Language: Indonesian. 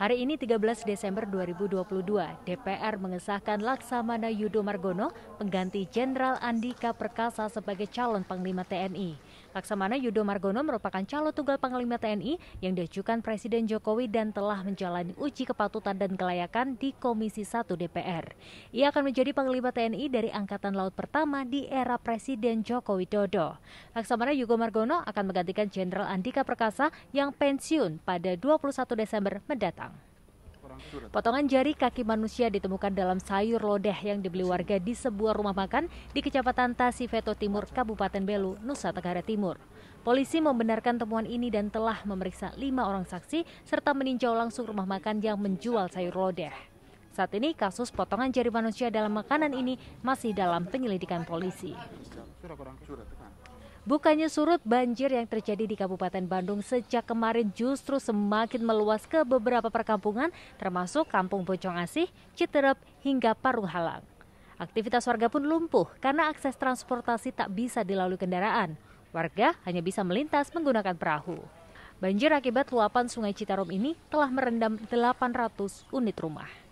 Hari ini 13 Desember 2022, DPR mengesahkan Laksamana Yudo Margono pengganti Jenderal Andika Perkasa sebagai calon Panglima TNI. Laksamana Yudo Margono merupakan calon tunggal Panglima TNI yang diajukan Presiden Jokowi dan telah menjalani uji kepatutan dan kelayakan di Komisi 1 DPR. Ia akan menjadi Panglima TNI dari Angkatan Laut pertama di era Presiden Joko Widodo. Laksamana Yudo Margono akan menggantikan Jenderal Andika Perkasa yang pensiun pada 21 Desember mendatang. Potongan jari kaki manusia ditemukan dalam sayur lodeh yang dibeli warga di sebuah rumah makan di Kecamatan Tasiveto Timur, Kabupaten Belu, Nusa Tenggara Timur. Polisi membenarkan temuan ini dan telah memeriksa lima orang saksi serta meninjau langsung rumah makan yang menjual sayur lodeh. Saat ini kasus potongan jari manusia dalam makanan ini masih dalam penyelidikan polisi. Bukannya surut, banjir yang terjadi di Kabupaten Bandung sejak kemarin justru semakin meluas ke beberapa perkampungan, termasuk Kampung Bojong Asih, Citerep, hingga Parung Halang. Aktivitas warga pun lumpuh karena akses transportasi tak bisa dilalui kendaraan. Warga hanya bisa melintas menggunakan perahu. Banjir akibat luapan Sungai Citarum ini telah merendam 800 unit rumah.